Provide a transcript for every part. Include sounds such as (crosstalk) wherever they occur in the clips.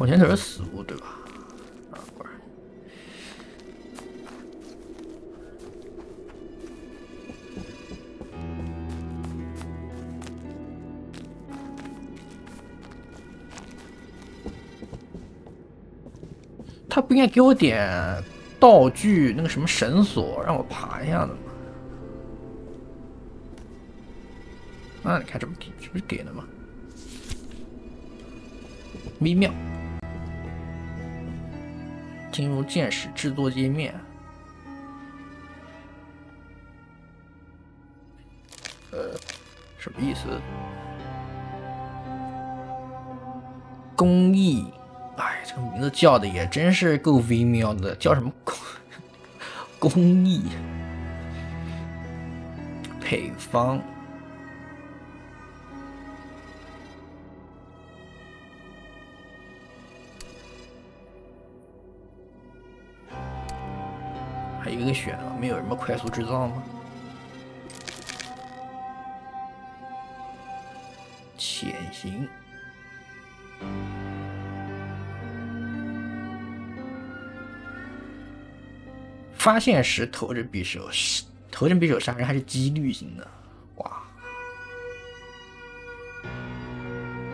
往前走是死物对吧？啊，果然。他不应该给我点道具，那个什么绳索，让我爬一下的吗？啊，你看这不给，这不是给了吗？微妙，进入剑矢制作界面。呃，什么意思？工艺，哎，这个名字叫的也真是够微妙的，叫什么工工艺？配方。一个选了，没有什么快速制造吗？潜行，发现时投掷匕首，投掷匕首杀人还是几率型的？哇！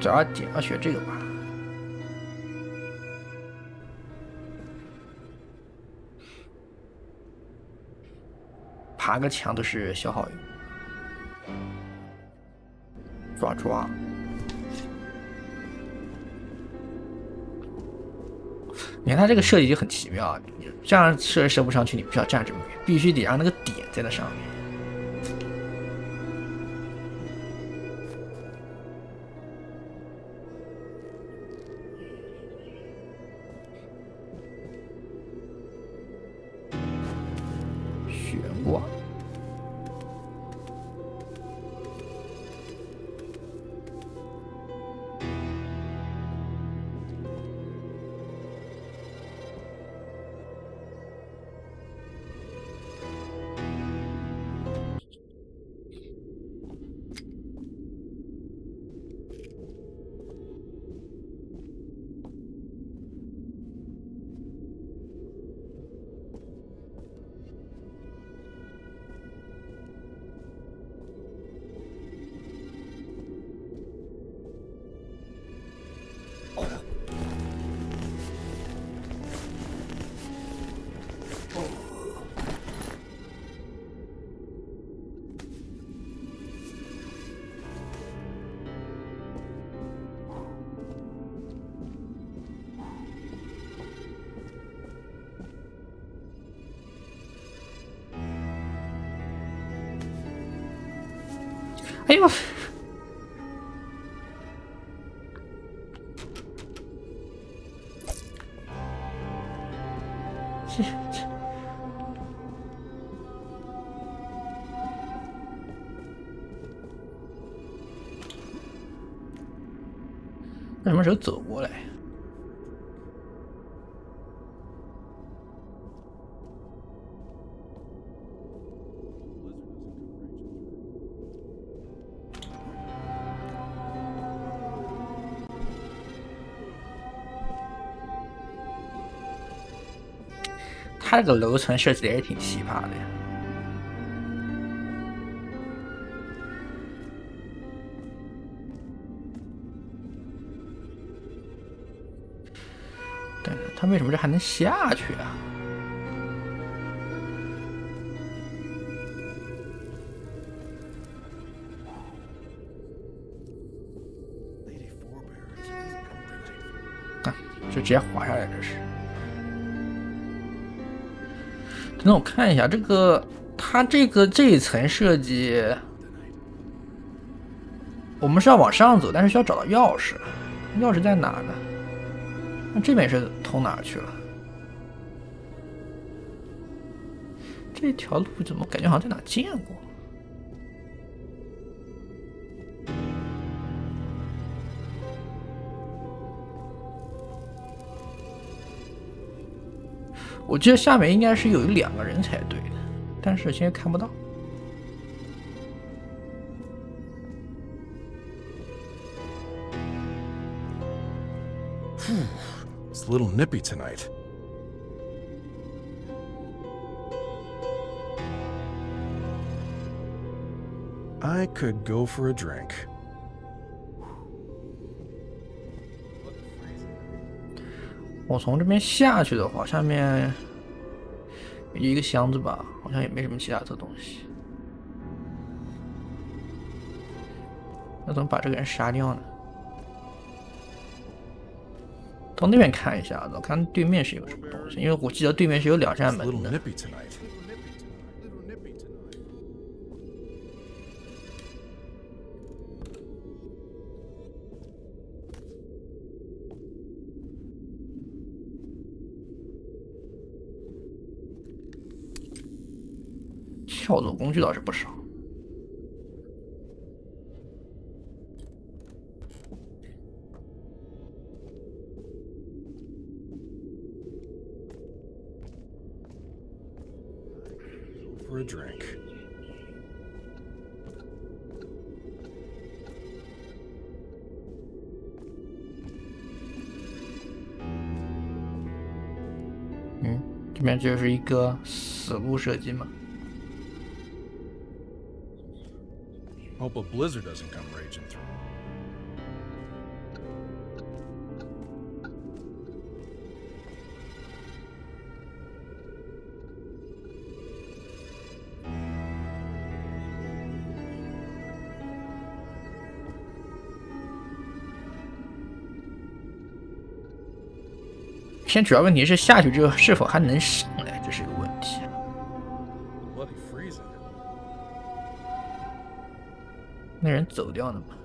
主要点要选这个吧。拿个墙都是消耗，抓抓。你看它这个设计就很奇妙，你这样射射不上去，你必须要站这么远，必须得让那个点在那上面。哎呦！这这什么时候走过来？他这个楼层设计的也挺奇葩的呀。等等，他为什么这还能下去啊？啊，就直接滑下来，这是。那我看一下这个，它这个这一层设计，我们是要往上走，但是需要找到钥匙，钥匙在哪呢？那这边是通哪去了？这条路怎么感觉好像在哪见过？我记得下面应该是有两个人才对的，但是现在看不到。 It's a little nippy tonight. I could go for a drink. 我从这边下去的话，下面也就一个箱子吧，好像也没什么其他的东西。那怎么把这个人杀掉呢？到那边看一下子，看对面是有什么东西，因为我记得对面是有两扇门的。撬走工具倒是不少。For a drink. 嗯，这边就是一个死路射击嘛。Hope a blizzard doesn't come raging through. 现在主要问题是下去之后是否还能 人走掉了吗？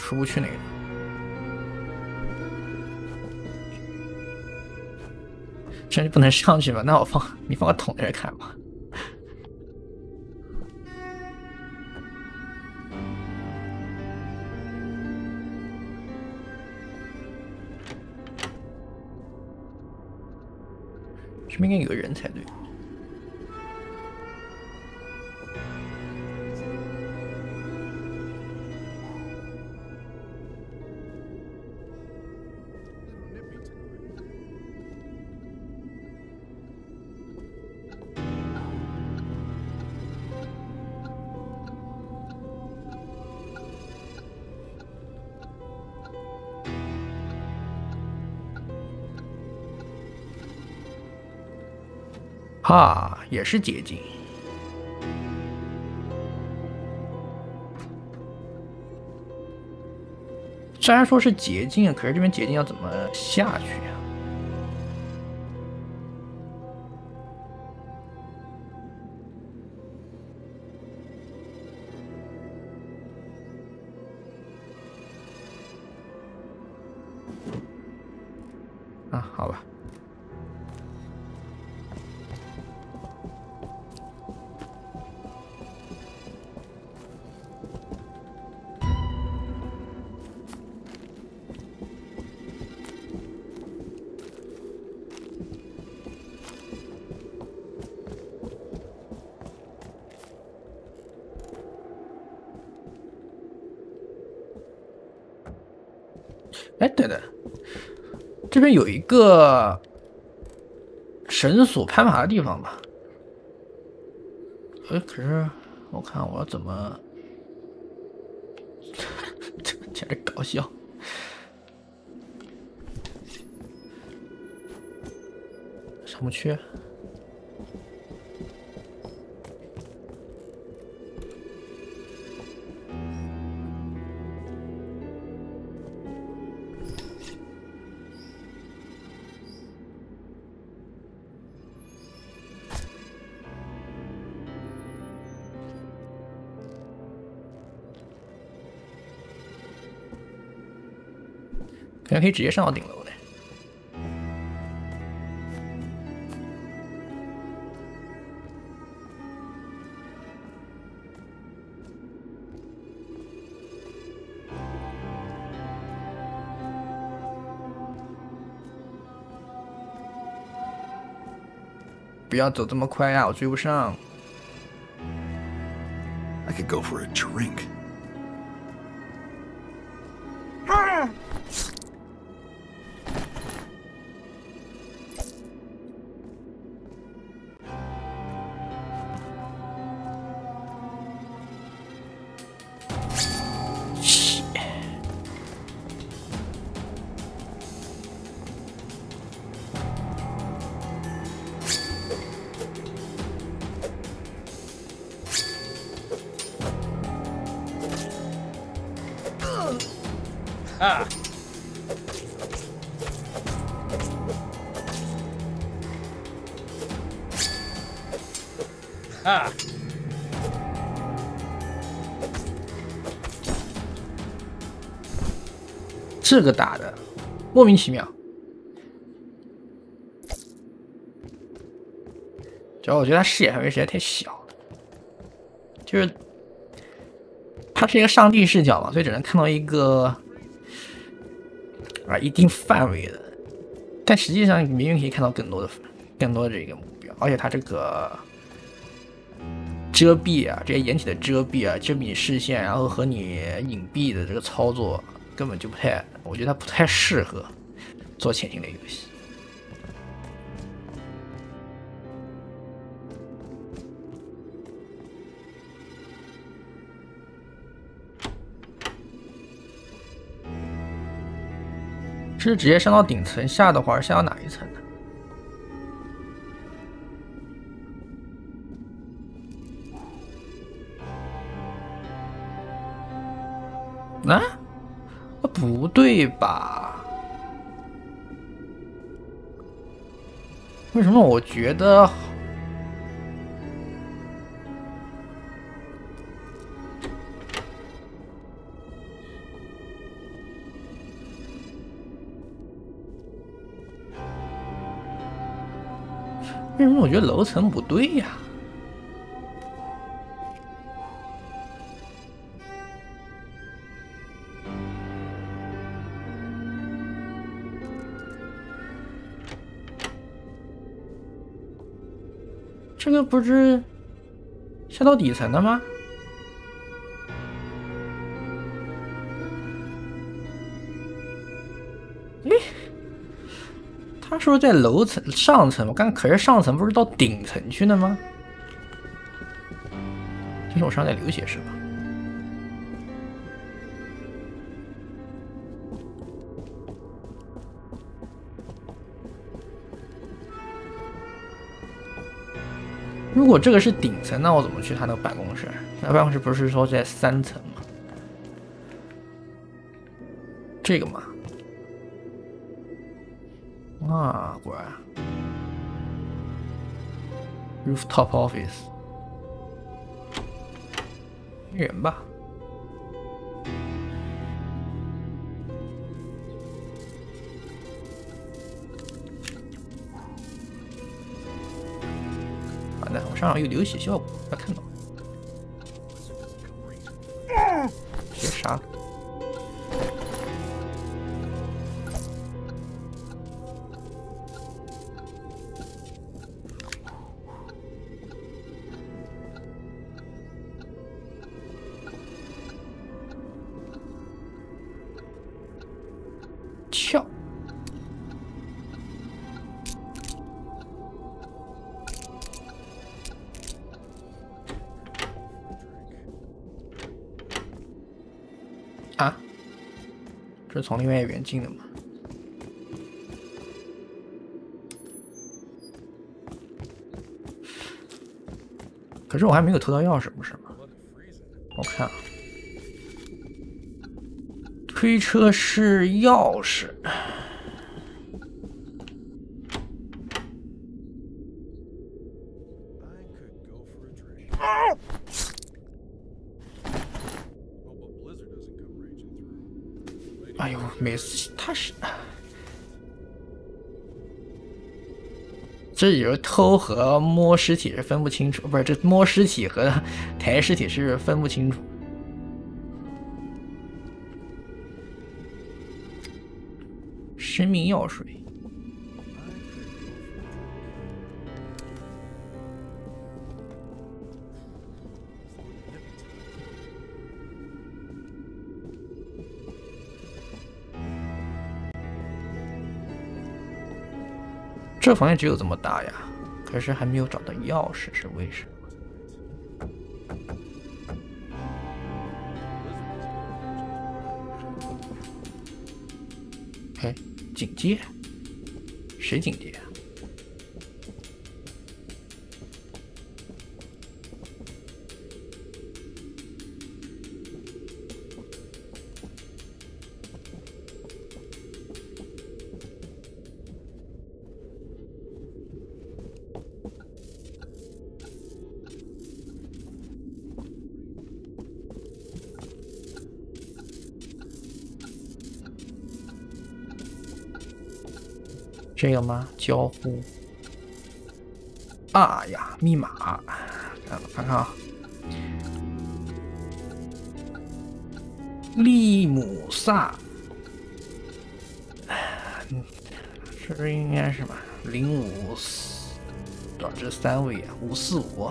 出不去那个。这就不能上去吧？那我放你放个桶在这看吧。这边应该有个人才对。啊，也是捷径。虽然说是捷径，可是这边捷径要怎么下去呀、啊？哎，对的，这边有一个绳索攀爬的地方吧？哎，可是我看我怎么，(laughs) 这简直搞笑！上不去。可以直接上到顶楼的。不要走这么快呀，我追不上。I could go for a drink. 啊！啊这个打的莫名其妙。主要我觉得他视野范围实在太小了，就是他是一个上帝视角嘛，所以只能看到一个啊一定范围的，但实际上明明可以看到更多的更多的这个目标，而且它这个遮蔽啊，这些掩体的遮蔽啊，遮蔽你视线，然后和你隐蔽的这个操作根本就不太，我觉得它不太适合做潜行类游戏。是直接上到顶层下的话，下到哪一层呢？啊？啊，不对吧？为什么我觉得为什么我觉得楼层不对呀？这个不是下到底层的吗？是不是在楼层上层，我刚可是上层不是到顶层去了吗？这是我上在流血是吧？如果这个是顶层，那我怎么去他那个办公室？那办公室不是说在三层吗？这个嘛，啊，果然，rooftop office，没人吧？完蛋，我上面有流血效果，要看到，这是从另外一边进的吗？可是我还没有偷到钥匙，不是吗？我看啊，推车是钥匙。这有偷和摸尸体是分不清楚，不是这摸尸体和抬尸体是分不清楚。生命药水。这房间只有这么大呀，可是还没有找到钥匙，是为什么？哎，警戒？谁警戒？这个吗？交互。啊呀，密码，看看啊。利姆萨，这应该是吧？零五四，多少？这三位啊？五四五。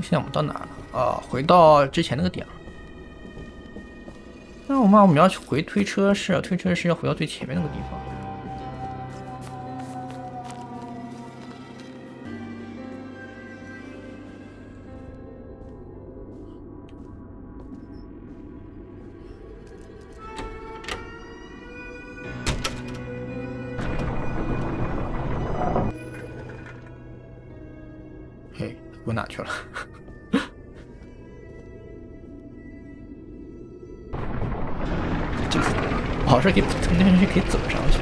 现在我们到哪了？啊，回到之前那个点了。那我们我们要去回推车室，推车室要回到最前面那个地方。嘿，我哪去了？(laughs) 这个哦，是可以，那边是可以走上去。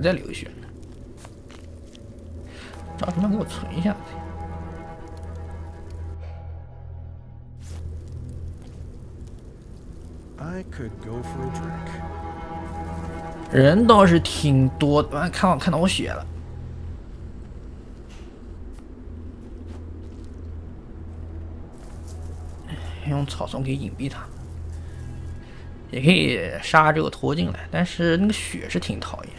还在流血呢，找什么给我存一下子。I could go for a drink. 人倒是挺多的，看我看到我血了。用草丛给隐蔽他，也可以杀这个拖进来，但是那个血是挺讨厌。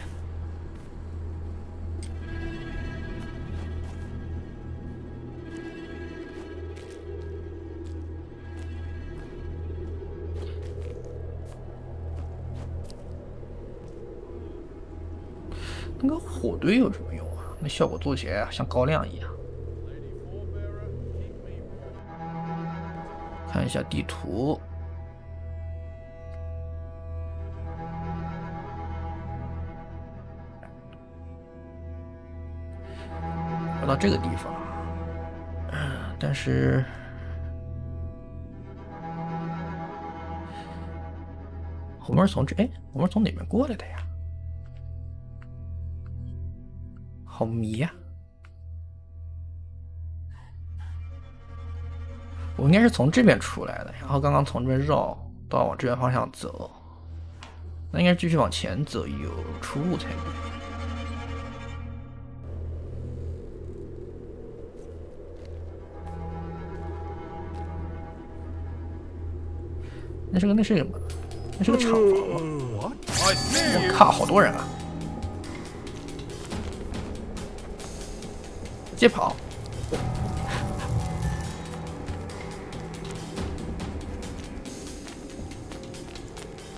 火堆有什么用啊？那效果做起来啊像高亮一样。看一下地图，要到这个地方，但是我们是从这哎，我们是从哪边过来的呀？好迷呀、我应该是从这边出来的，然后刚刚从这边绕到往这边方向走，那应该继续往前走有出路才对。那是个那是个什么？那是个厂房吗我靠，好多人啊！接跑。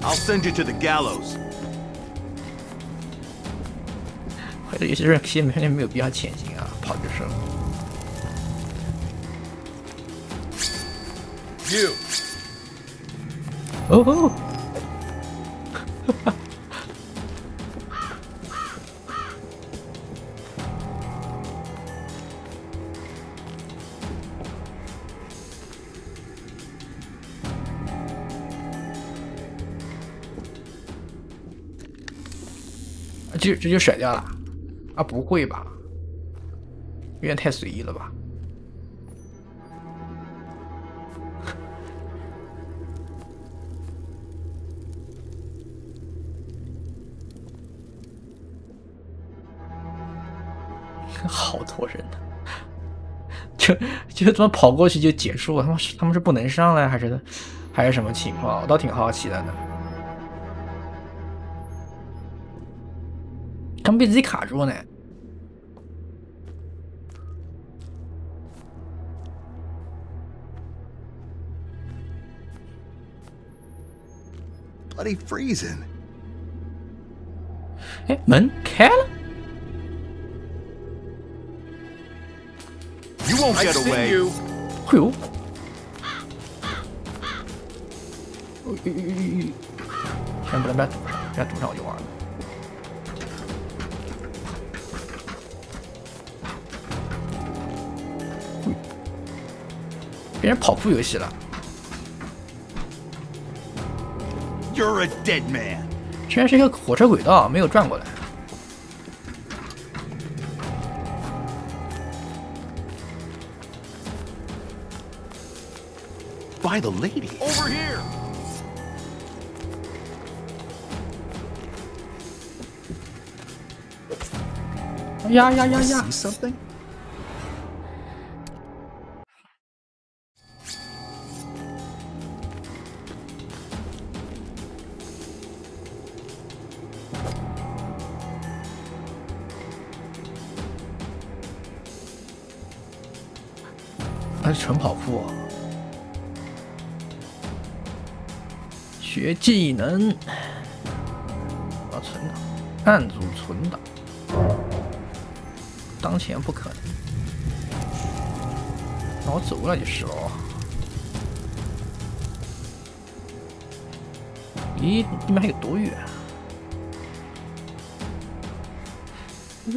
I'll send you to the gallows. 或者有些人其实没没有必要前行啊，跑就是了。 You. 哦吼！ 这这就甩掉了？啊，不会吧？有点太随意了吧？(laughs) 好多人呢，(laughs) 就就怎么跑过去就结束了？他们是他们是不能上来，还是还是什么情况？我倒挺好奇的呢。刚被自己卡住呢。Bloody freezing. 哎，门开了，You won't get away. 呦！先不能被堵上，被堵上我就完了。变成跑酷游戏了，You're a dead man. 居然是一个火车轨道，没有转过来。By the lady. Over here. 呀呀呀呀 See！something? 纯跑酷、学技能，我存档，按组存档，当前不可能。那我走过来就是了。离那边还有多远？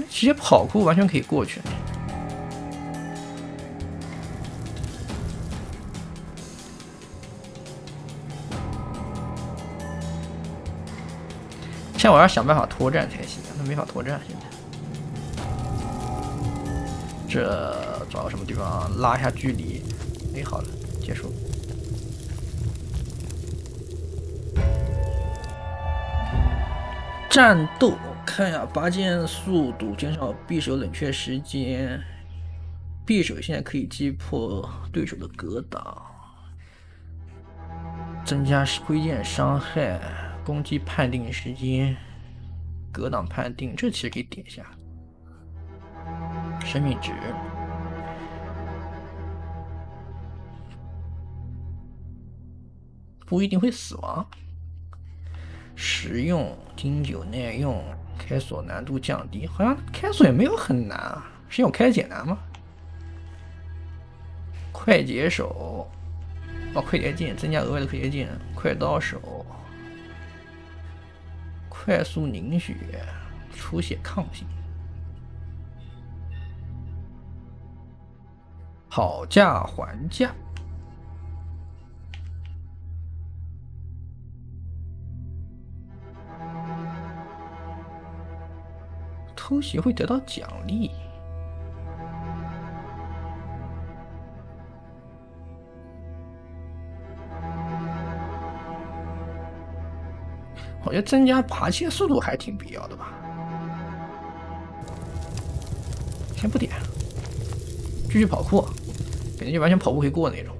直接跑酷完全可以过去。现在我要想办法脱战才行，那没法脱战现在。这找到什么地方拉一下距离？哎，好了，结束。战斗，看一下拔剑速度，减少匕首冷却时间。匕首现在可以击破对手的格挡，增加挥剑伤害。攻击判定时间，格挡判定，这其实可以点一下。生命值，不一定会死亡。实用，经久耐用，开锁难度降低，好像开锁也没有很难啊，是用开解难吗？快捷手，哦，快捷键增加额外的快捷键，快刀手。快速凝血，出血抗性，讨价还价，偷袭会得到奖励。我觉得增加爬切速度还挺必要的吧。先不点，继续跑酷，感觉就完全跑不回过那种。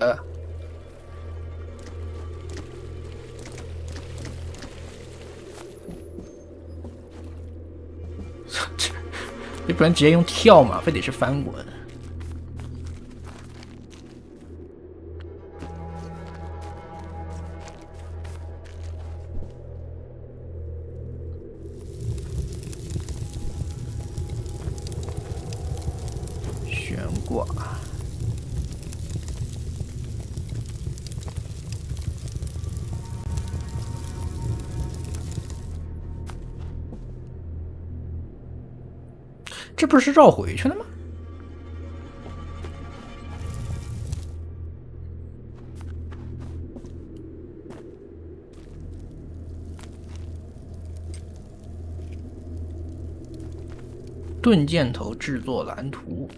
呃，(laughs) 这 (laughs) 你不能直接用跳嘛，非得是翻滚。悬挂。这不是绕回去了吗？盾箭头制作蓝图。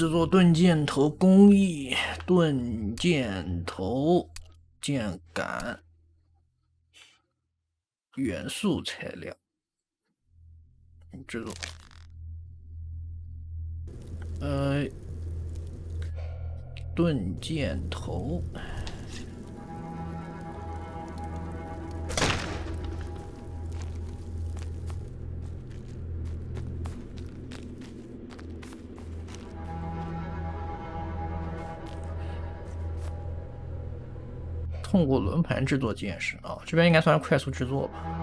制作盾箭头工艺，盾箭头箭杆。元素材料，制作，呃，盾箭头，通过轮盘制作剑士啊，这边应该算是快速制作吧。